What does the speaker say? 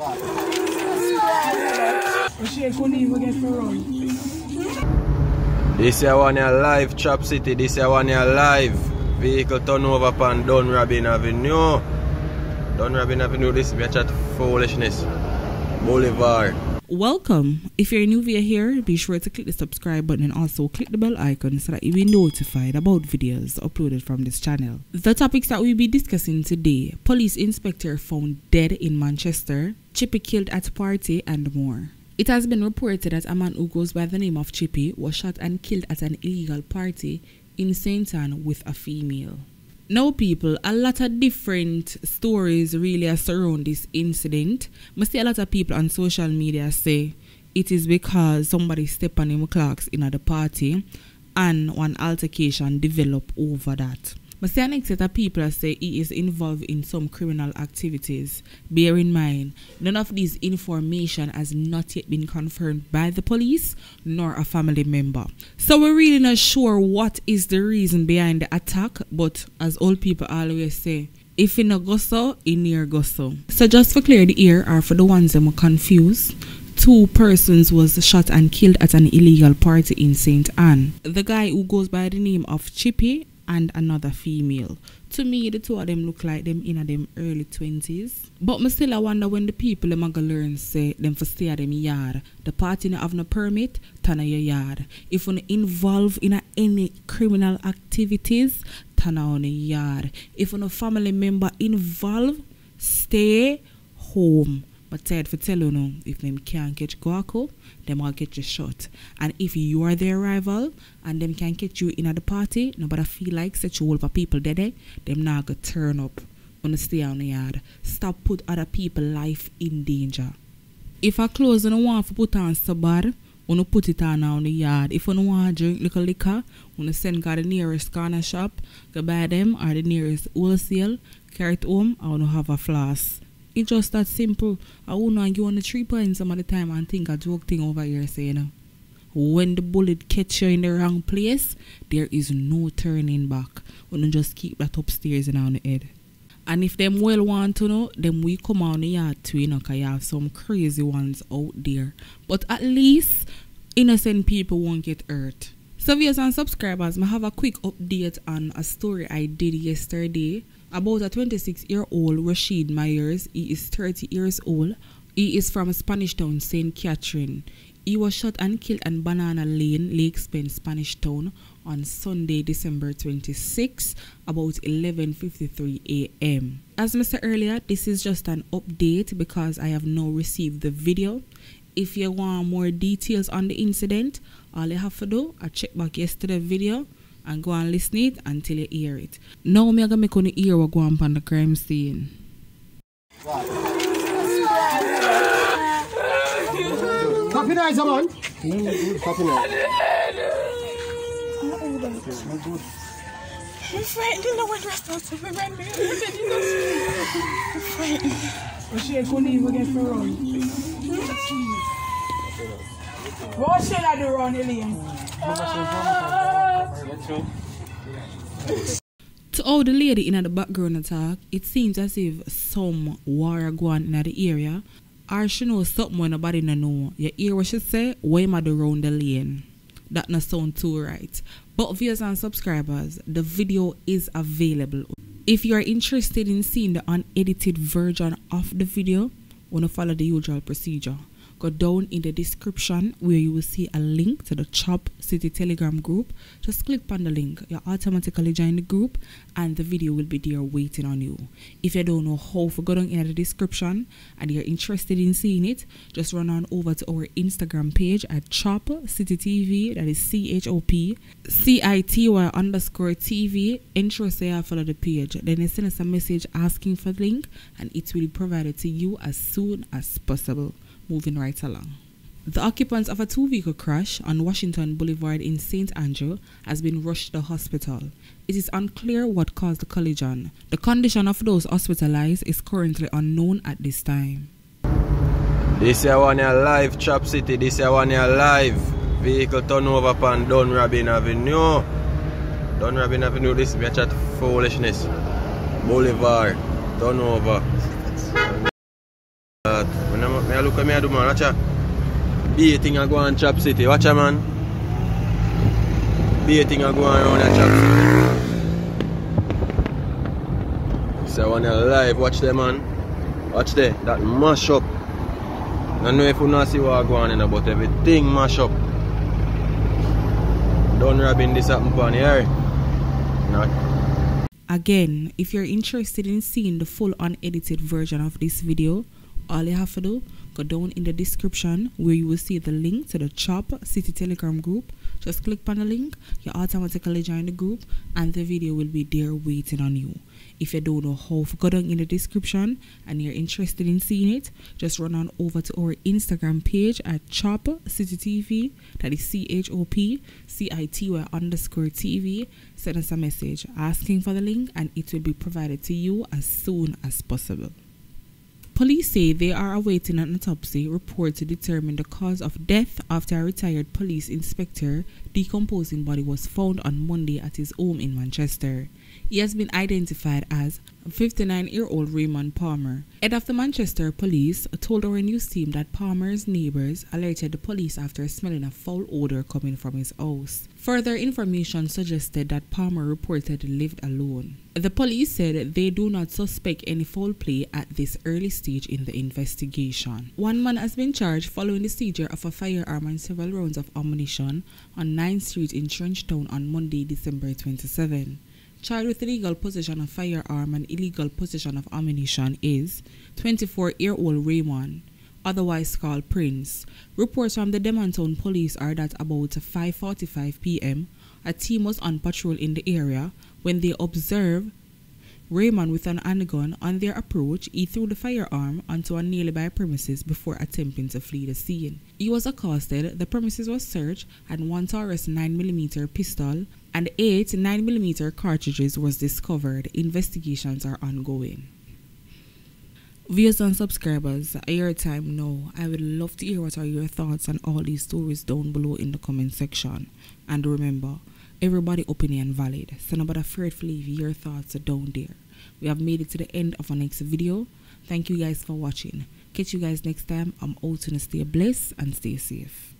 This year one here live, Chop City. This year one here live. Vehicle turn over upon Dunrobin Avenue. Dunrobin Avenue, this is a chat foolishness. Boulevard. Welcome. If you're new via here, be sure to click the subscribe button and also click the bell icon so that you'll be notified about videos uploaded from this channel. The topics that we'll be discussing today police inspector found dead in Manchester, Chippy killed at party, and more. It has been reported that a man who goes by the name of Chippy was shot and killed at an illegal party in St. Ann with a female. Now, people, a lot of different stories really surround this incident. I see a lot of people on social media say it is because somebody stepped on him clocks in at the party and one altercation developed over that. Next set of people say he is involved in some criminal activities. Bear in mind, none of this information has not yet been confirmed by the police nor a family member. So we're really not sure what is the reason behind the attack, but as old people always say, if in a go so, in near go so. So just for clear the air or for the ones that were confused, two persons was shot and killed at an illegal party in St. Ann. The guy who goes by the name of Chippy and another female. To me, the two of them look like them in them early twenties. But me still I wonder when the people them gonna learn say them for stay at them yard. The party no have no permit, turn your yard. If you involve in a, any criminal activities, turn on yard. If you no family member involved, stay home. But tired for tell you if them can't catch Guaco, them will get you shot. And if you are their rival and them can't catch you in at the party, nobody feel like such a whole of people dead, them not gonna turn up. Wanna stay on the yard. Stop put other people life in danger. If a clothes you want to put on so bad, wanna put it on on the yard. If you want to drink little liquor, wanna send to the nearest corner shop, go buy them or the nearest wholesale, carry it home, wanna have a flask. It's just that simple. I wouldn't give on the three points some of the time and think a joke thing over here saying you know, when the bullet catch you in the wrong place, there is no turning back. We don't just keep that upstairs and on the head. And if them well want to know, then we come on the yard too, you know, cause you have some crazy ones out there. But at least innocent people won't get hurt. So viewers and subscribers, I have a quick update on a story I did yesterday about a 26 year old Rashid Myers. He is 30 years old. He is from Spanish Town, St. Catherine. He was shot and killed in Banana Lane, Lakes Pen, Spanish Town on Sunday, December 26, about 11:53 a.m. As said earlier, this is just an update because I have now received the video. If you want more details on the incident, all you have to do, I check back yesterday's video and go and listen it until you hear it. Now me gonna make on hear what go on on the crime scene. Happy night, man. Happy night. I'm frightened. You know when restaurants have been me. I'm frightened. She couldn't even get for run. What should I do run, To all the lady in the background attack, it seems as if some war going in the area, or she knows something when nobody no know. You hear what she say? Why am I around the lane? That not sound too right. But viewers and subscribers, the video is available. If you are interested in seeing the unedited version of the video, wanna follow the usual procedure go down in the description where you will see a link to the Chop City Telegram group. Just click on the link. You'll automatically join the group and the video will be there waiting on you. If you don't know how to go down in the description and you're interested in seeing it, just run on over to our Instagram page at Chop City TV. That is C H O P C I T Y underscore TV. Ensure say you follow the page. Then you send us a message asking for the link and it will be provided to you as soon as possible moving right along. The occupants of a two vehicle crash on Washington Boulevard in St. Andrew has been rushed to the hospital. It is unclear what caused the collision. The condition of those hospitalized is currently unknown at this time. This year one here live, Chop City. This year one here live. Vehicle turn over upon Dunrobin Avenue. Dunrobin Avenue, this is a chat foolishness. Boulevard, turn over. Uh, I do man, watch a go on Chop City, watch man. Go on around Chop City. So when you're live, watch them man. Watch there, that mash up. I know if you see on but everything mash up. Don't this happen here. Not Again, if you're interested in seeing the full unedited version of this video, all you have to do, down in the description where you will see the link to the Chop City Telegram group. Just click on the link, you automatically join the group, and the video will be there waiting on you. If you don't know how to go down in the description and you're interested in seeing it, just run on over to our Instagram page at Chop City TV. That is C H O P C I T Y underscore TV. Send us a message asking for the link, and it will be provided to you as soon as possible. Police say they are awaiting an autopsy report to determine the cause of death after a retired police inspector decomposing body was found on Monday at his home in Manchester. He has been identified as 59 year old Raymond Palmer. Head of the Manchester police told our news team that Palmer's neighbors alerted the police after smelling a foul odor coming from his house. Further information suggested that Palmer reportedly lived alone. The police said they do not suspect any foul play at this early stage in the investigation. One man has been charged following the seizure of a firearm and several rounds of ammunition on 9th Street in Trenchtown on Monday, December 27. Charged with illegal possession of firearm and illegal possession of ammunition is 24-year-old Raymond, otherwise called Prince. Reports from the Denham Town police are that about 5.45 p.m., a team was on patrol in the area when they observed Raymond with an handgun on their approach, he threw the firearm onto a nearby premises before attempting to flee the scene. He was accosted, the premises was searched, and one Taurus 9mm pistol and eight 9mm cartridges was discovered. Investigations are ongoing. Viewers and subscribers, your time now. I would love to hear what are your thoughts on all these stories down below in the comment section. And remember, everybody opinion valid, so nobody afraid to leave your thoughts down there. We have made it to the end of our next video. Thank you guys for watching. Catch you guys next time. I'm out to stay blessed and stay safe.